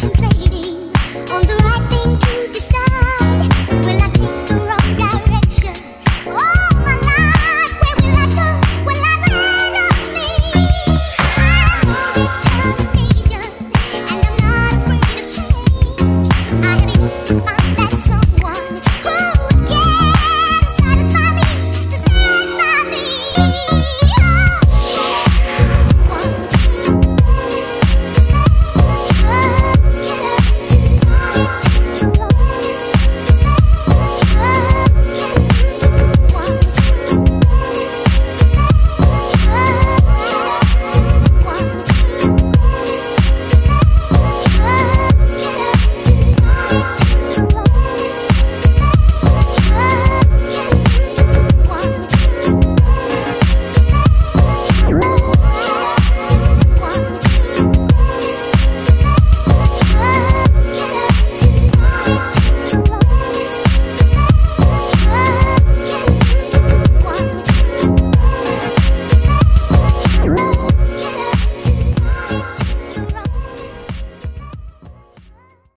contemplating on the